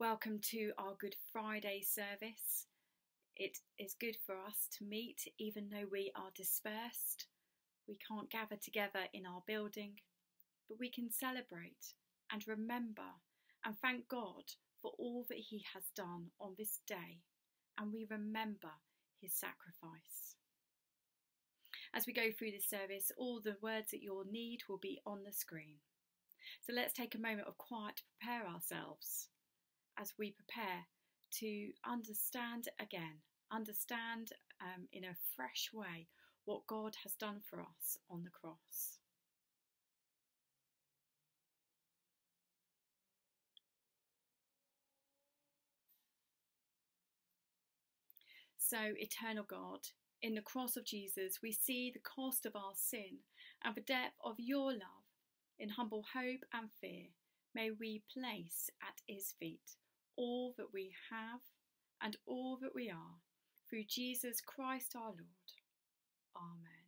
Welcome to our Good Friday service. It is good for us to meet even though we are dispersed. We can't gather together in our building, but we can celebrate and remember and thank God for all that He has done on this day, and we remember His sacrifice. As we go through this service, all the words that you'll need will be on the screen. So let's take a moment of quiet to prepare ourselves as we prepare to understand again, understand um, in a fresh way what God has done for us on the cross. So, eternal God, in the cross of Jesus, we see the cost of our sin and the depth of your love. In humble hope and fear, may we place at his feet all that we have and all that we are through Jesus Christ our Lord. Amen.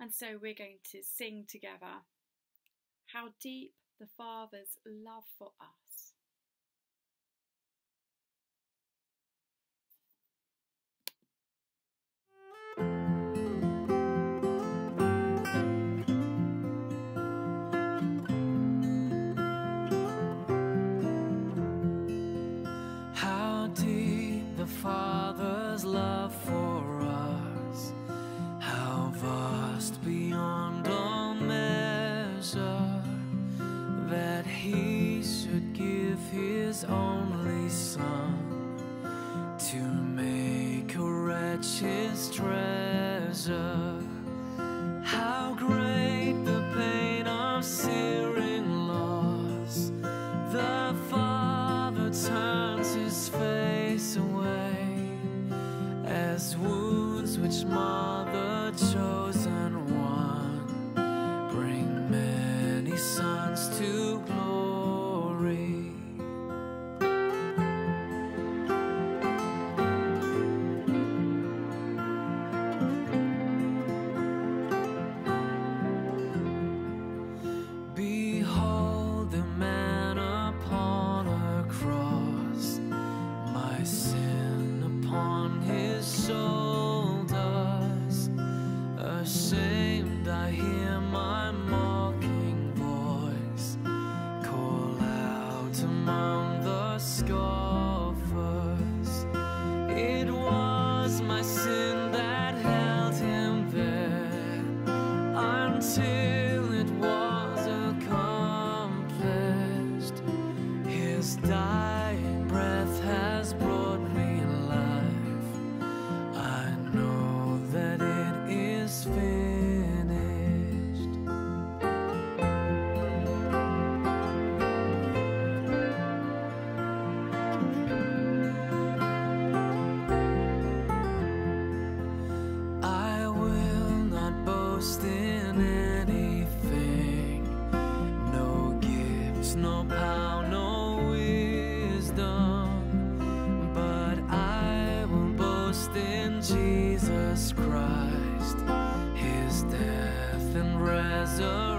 And so we're going to sing together how deep the Father's love for us. deserve. Jesus Christ, his death and resurrection.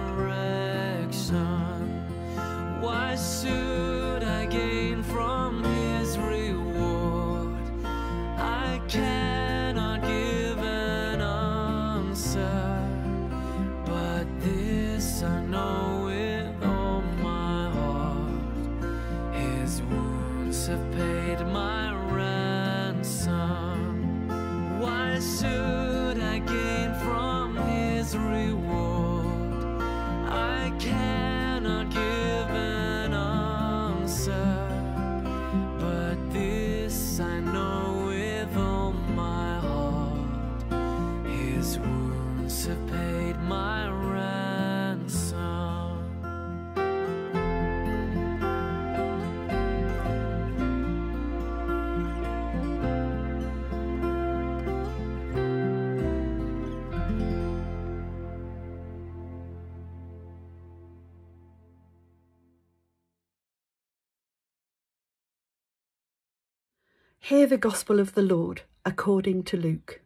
Hear the Gospel of the Lord according to Luke.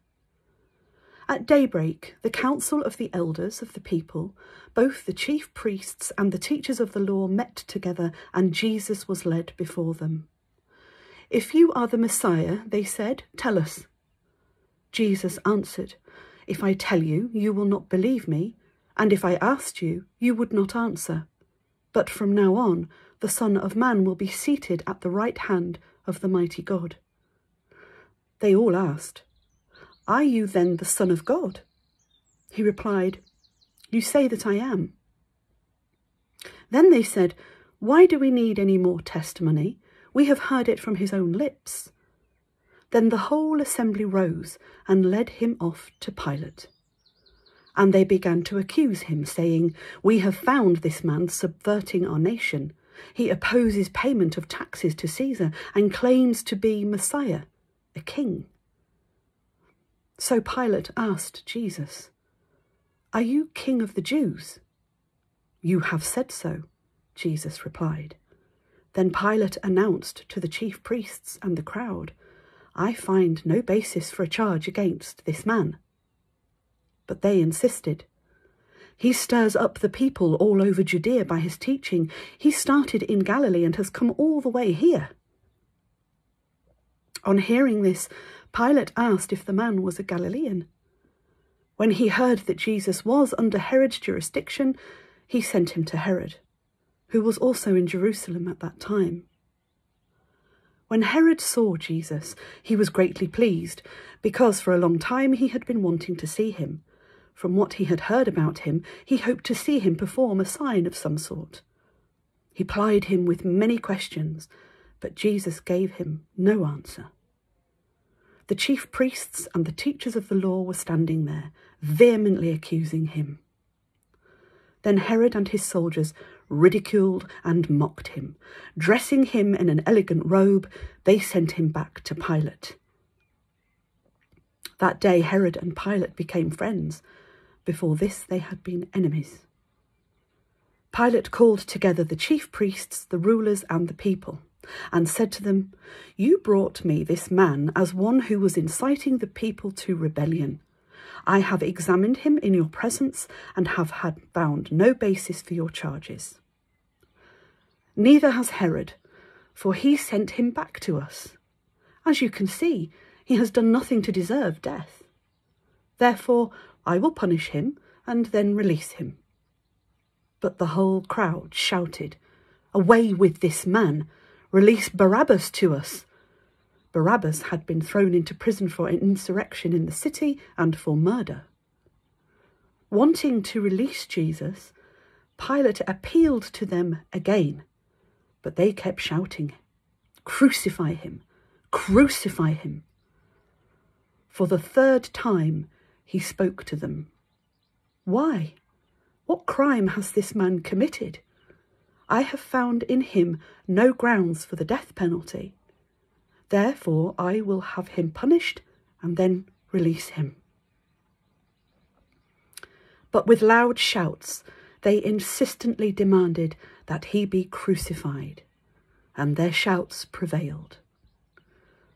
At daybreak, the council of the elders of the people, both the chief priests and the teachers of the law, met together, and Jesus was led before them. If you are the Messiah, they said, tell us. Jesus answered, If I tell you, you will not believe me, and if I asked you, you would not answer. But from now on, the Son of Man will be seated at the right hand of the mighty God. They all asked, Are you then the Son of God? He replied, You say that I am. Then they said, Why do we need any more testimony? We have heard it from his own lips. Then the whole assembly rose and led him off to Pilate. And they began to accuse him, saying, We have found this man subverting our nation. He opposes payment of taxes to Caesar and claims to be Messiah, a king. So Pilate asked Jesus, Are you king of the Jews? You have said so, Jesus replied. Then Pilate announced to the chief priests and the crowd, I find no basis for a charge against this man. But they insisted. He stirs up the people all over Judea by his teaching. He started in Galilee and has come all the way here. On hearing this, Pilate asked if the man was a Galilean. When he heard that Jesus was under Herod's jurisdiction, he sent him to Herod, who was also in Jerusalem at that time. When Herod saw Jesus, he was greatly pleased, because for a long time he had been wanting to see him. From what he had heard about him, he hoped to see him perform a sign of some sort. He plied him with many questions, but Jesus gave him no answer. The chief priests and the teachers of the law were standing there, vehemently accusing him. Then Herod and his soldiers ridiculed and mocked him. Dressing him in an elegant robe, they sent him back to Pilate. That day, Herod and Pilate became friends. Before this, they had been enemies. Pilate called together the chief priests, the rulers, and the people, and said to them, You brought me this man as one who was inciting the people to rebellion. I have examined him in your presence and have had found no basis for your charges. Neither has Herod, for he sent him back to us. As you can see, he has done nothing to deserve death. Therefore, I will punish him and then release him. But the whole crowd shouted, Away with this man! Release Barabbas to us! Barabbas had been thrown into prison for an insurrection in the city and for murder. Wanting to release Jesus, Pilate appealed to them again, but they kept shouting, Crucify him! Crucify him! For the third time, he spoke to them. Why? What crime has this man committed? I have found in him no grounds for the death penalty. Therefore, I will have him punished and then release him. But with loud shouts, they insistently demanded that he be crucified, and their shouts prevailed.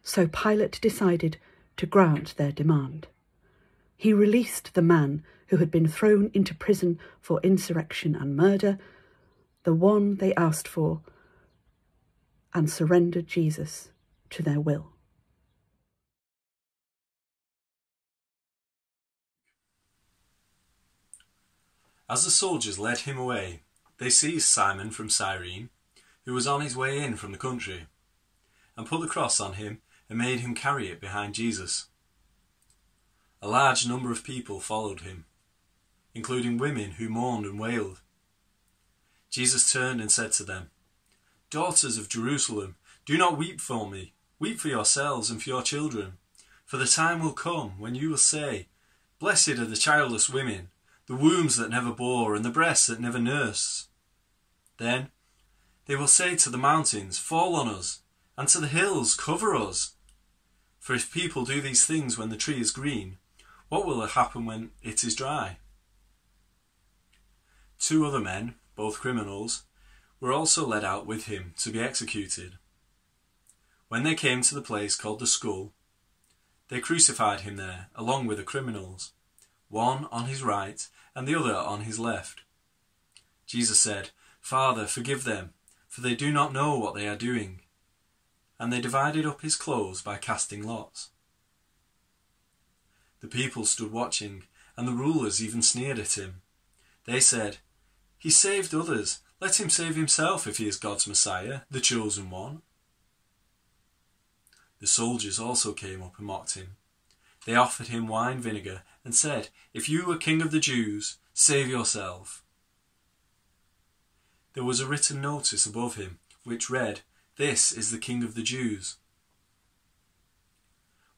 So Pilate decided to grant their demand he released the man who had been thrown into prison for insurrection and murder, the one they asked for, and surrendered Jesus to their will. As the soldiers led him away, they seized Simon from Cyrene, who was on his way in from the country, and put the cross on him and made him carry it behind Jesus. A large number of people followed him, including women who mourned and wailed. Jesus turned and said to them, Daughters of Jerusalem, do not weep for me, weep for yourselves and for your children. For the time will come when you will say, Blessed are the childless women, the wombs that never bore, and the breasts that never nursed. Then they will say to the mountains, Fall on us, and to the hills, Cover us. For if people do these things when the tree is green, what will happen when it is dry? Two other men, both criminals, were also led out with him to be executed. When they came to the place called the skull, they crucified him there along with the criminals, one on his right and the other on his left. Jesus said, Father, forgive them, for they do not know what they are doing. And they divided up his clothes by casting lots. The people stood watching, and the rulers even sneered at him. They said, He saved others. Let him save himself if he is God's Messiah, the chosen one. The soldiers also came up and mocked him. They offered him wine vinegar and said, If you are king of the Jews, save yourself. There was a written notice above him, which read, This is the king of the Jews.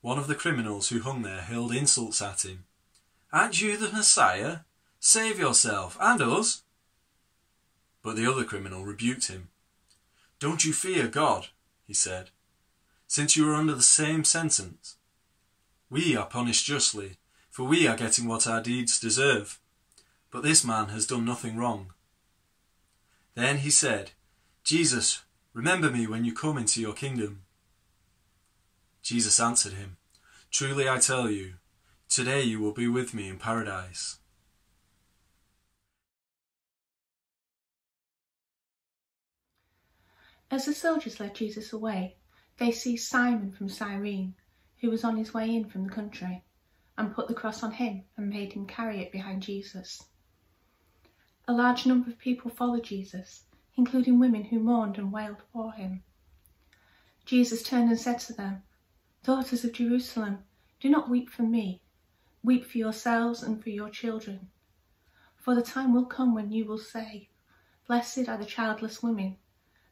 One of the criminals who hung there hurled insults at him. Aren't you the Messiah? Save yourself, and us. But the other criminal rebuked him. Don't you fear God, he said, since you are under the same sentence. We are punished justly, for we are getting what our deeds deserve. But this man has done nothing wrong. Then he said, Jesus, remember me when you come into your kingdom. Jesus answered him, Truly I tell you, today you will be with me in paradise. As the soldiers led Jesus away, they seized Simon from Cyrene who was on his way in from the country, and put the cross on him and made him carry it behind Jesus. A large number of people followed Jesus, including women who mourned and wailed for him. Jesus turned and said to them, Daughters of Jerusalem, do not weep for me. Weep for yourselves and for your children. For the time will come when you will say, Blessed are the childless women,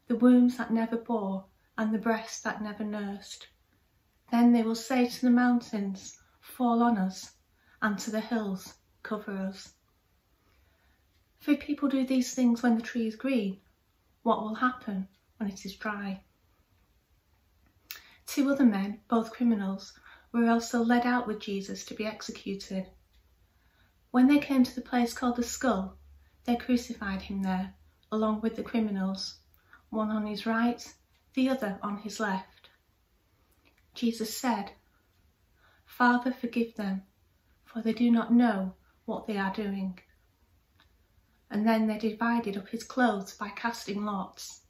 the wombs that never bore, and the breasts that never nursed. Then they will say to the mountains, Fall on us, and to the hills, Cover us. For if people do these things when the tree is green, what will happen when it is dry? Two other men, both criminals, were also led out with Jesus to be executed. When they came to the place called the skull, they crucified him there, along with the criminals, one on his right, the other on his left. Jesus said, Father, forgive them, for they do not know what they are doing. And then they divided up his clothes by casting lots.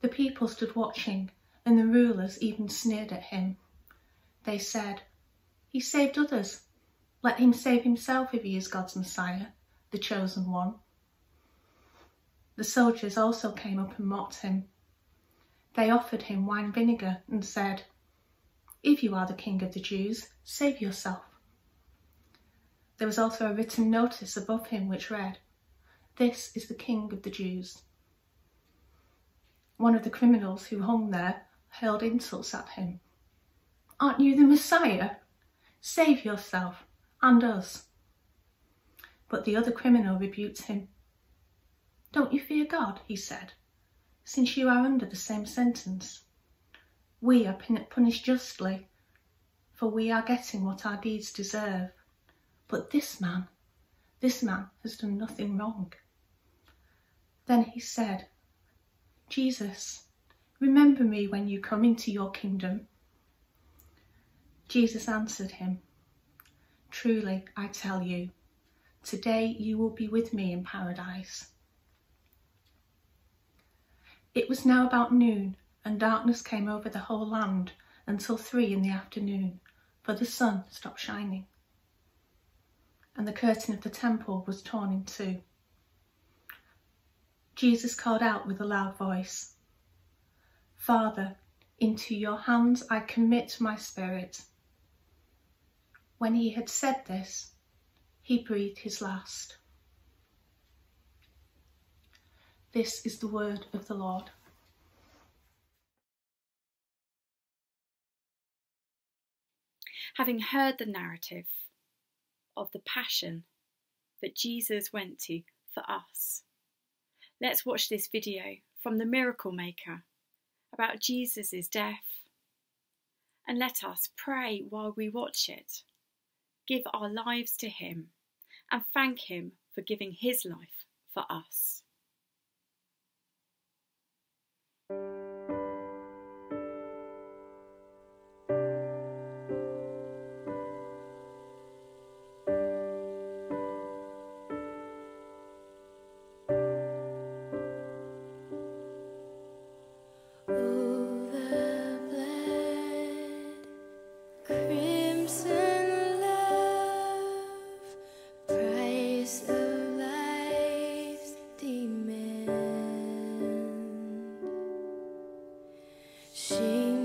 The people stood watching, and the rulers even sneered at him. They said, He saved others. Let him save himself if he is God's Messiah, the chosen one. The soldiers also came up and mocked him. They offered him wine vinegar and said, If you are the king of the Jews, save yourself. There was also a written notice above him which read, This is the king of the Jews. One of the criminals who hung there hurled insults at him. Aren't you the Messiah? Save yourself and us. But the other criminal rebuked him. Don't you fear God, he said since you are under the same sentence. We are punished justly, for we are getting what our deeds deserve. But this man, this man has done nothing wrong. Then he said, Jesus, remember me when you come into your kingdom. Jesus answered him, Truly, I tell you, today you will be with me in paradise. It was now about noon, and darkness came over the whole land until three in the afternoon, for the sun stopped shining. And the curtain of the temple was torn in two. Jesus called out with a loud voice, Father, into your hands I commit my spirit. When he had said this, he breathed his last. This is the word of the Lord. Having heard the narrative of the passion that Jesus went to for us, let's watch this video from the Miracle Maker about Jesus' death. And let us pray while we watch it, give our lives to Him, and thank Him for giving His life for us. thank you 心。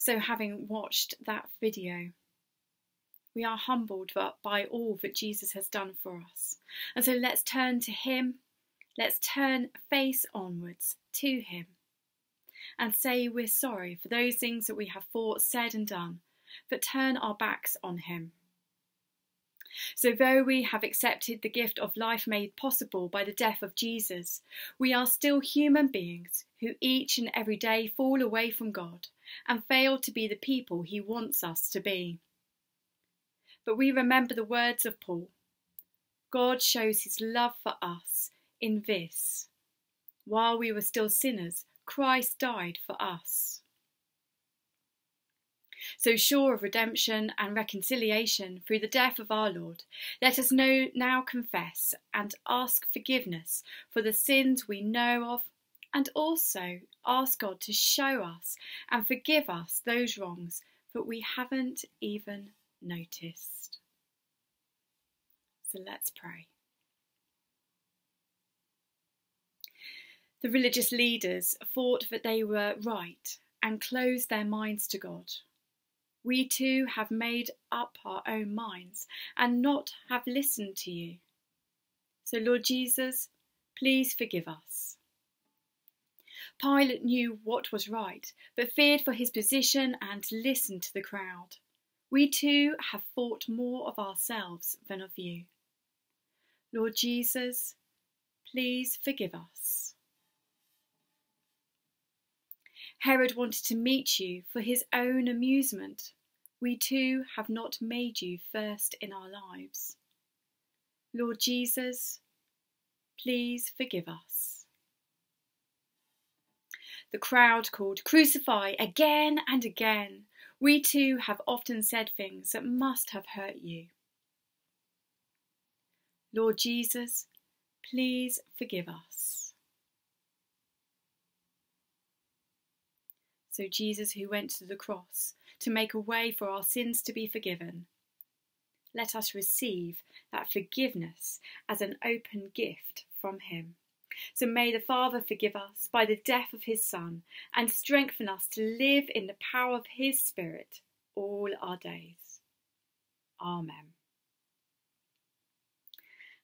So, having watched that video, we are humbled by all that Jesus has done for us. And so, let's turn to Him. Let's turn face onwards to Him and say we're sorry for those things that we have thought, said, and done, but turn our backs on Him. So, though we have accepted the gift of life made possible by the death of Jesus, we are still human beings who each and every day fall away from God and fail to be the people He wants us to be. But we remember the words of Paul God shows His love for us in this while we were still sinners, Christ died for us. So sure of redemption and reconciliation through the death of our Lord, let us know, now confess and ask forgiveness for the sins we know of, and also ask God to show us and forgive us those wrongs that we haven't even noticed. So let's pray. The religious leaders thought that they were right and closed their minds to God. We too have made up our own minds and not have listened to you. So, Lord Jesus, please forgive us. Pilate knew what was right, but feared for his position and listened to the crowd. We too have thought more of ourselves than of you. Lord Jesus, please forgive us. Herod wanted to meet you for his own amusement. We too have not made you first in our lives. Lord Jesus, please forgive us. The crowd called, Crucify again and again. We too have often said things that must have hurt you. Lord Jesus, please forgive us. So, Jesus, who went to the cross to make a way for our sins to be forgiven, let us receive that forgiveness as an open gift from Him. So may the Father forgive us by the death of His Son and strengthen us to live in the power of His Spirit all our days. Amen.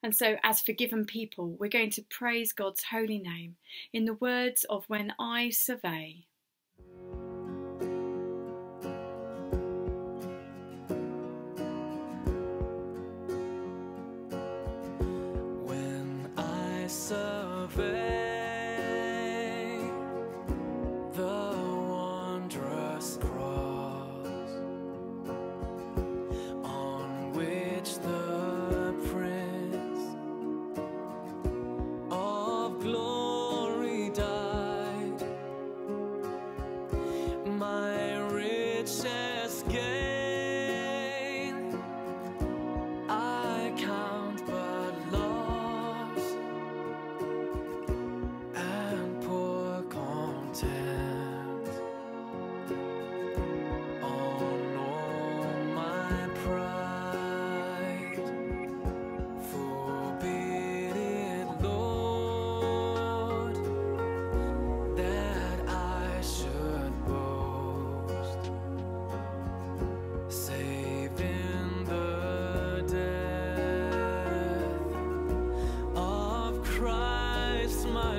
And so, as forgiven people, we're going to praise God's holy name in the words of When I Survey.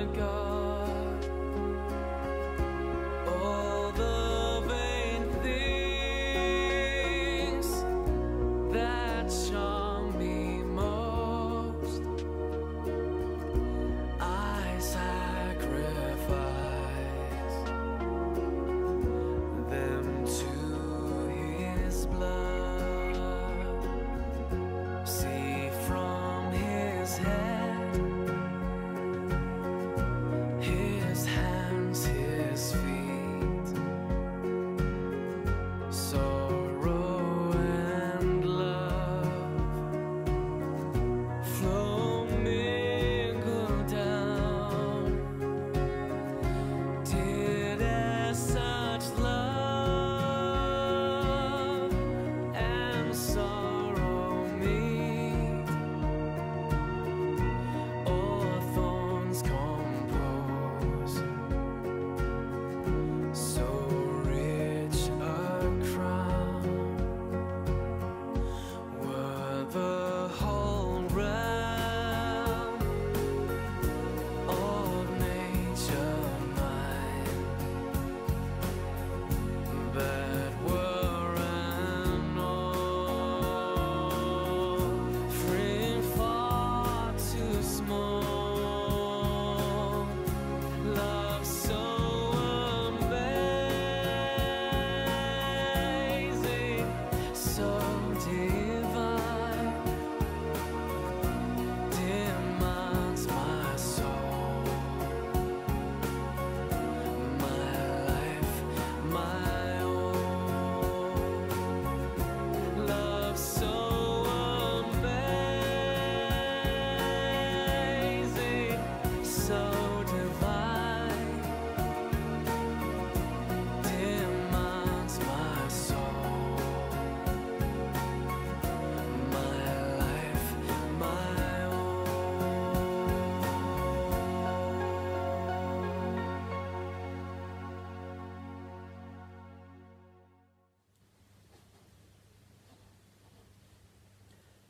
God.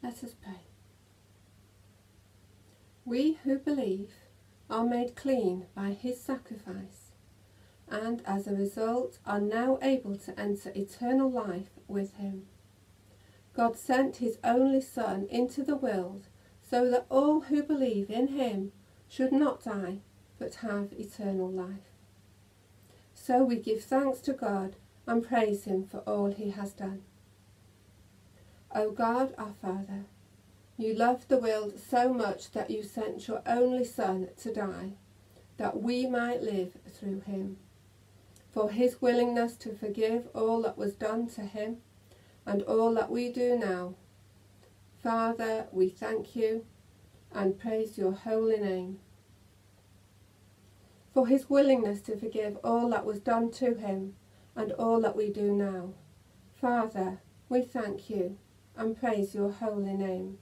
Let us pray. We who believe are made clean by his sacrifice, and as a result are now able to enter eternal life with him. God sent his only Son into the world so that all who believe in him should not die but have eternal life. So we give thanks to God and praise him for all he has done. O God, our Father, you loved the world so much that you sent your only Son to die, that we might live through him. For his willingness to forgive all that was done to him and all that we do now. Father, we thank you and praise your holy name. For his willingness to forgive all that was done to him and all that we do now. Father, we thank you and praise your holy name.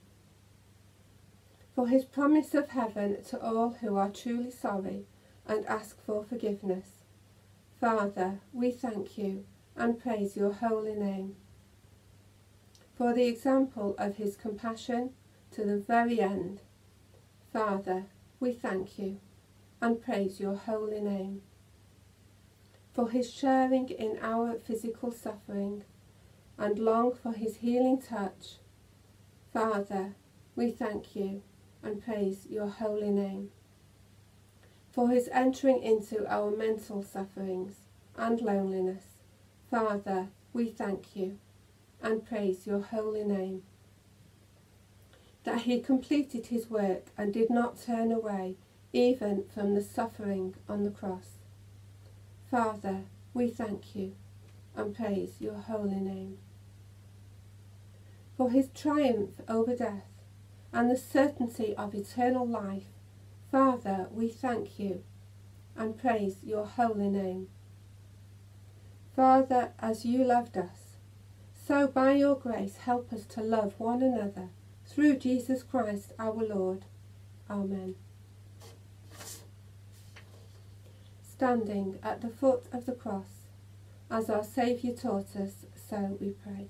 For his promise of heaven to all who are truly sorry and ask for forgiveness. Father, we thank you and praise your holy name. For the example of his compassion to the very end. Father, we thank you and praise your holy name. For his sharing in our physical suffering and long for his healing touch. Father, we thank you and praise your holy name. For his entering into our mental sufferings and loneliness. Father, we thank you and praise your holy name. That he completed his work and did not turn away even from the suffering on the cross. Father, we thank you and praise your holy name. For his triumph over death and the certainty of eternal life, Father, we thank you and praise your holy name. Father, as you loved us, so by your grace help us to love one another through Jesus Christ our Lord. Amen. Standing at the foot of the cross, as our Saviour taught us, so we pray.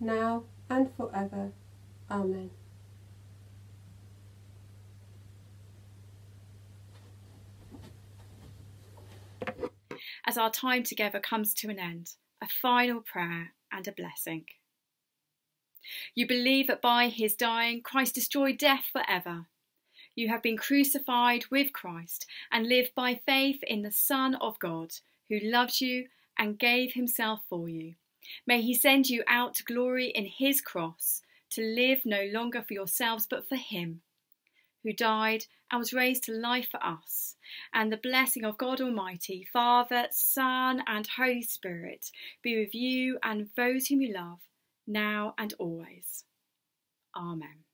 now and forever. Amen. As our time together comes to an end, a final prayer and a blessing. You believe that by his dying, Christ destroyed death forever. You have been crucified with Christ and live by faith in the Son of God, who loves you and gave himself for you. May he send you out to glory in his cross, to live no longer for yourselves but for him, who died and was raised to life for us. And the blessing of God Almighty, Father, Son, and Holy Spirit be with you and those whom you love, now and always. Amen.